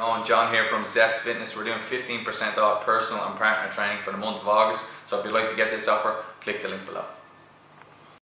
going? John here from Zest Fitness. We're doing 15% off personal and partner training for the month of August. So if you'd like to get this offer, click the link below.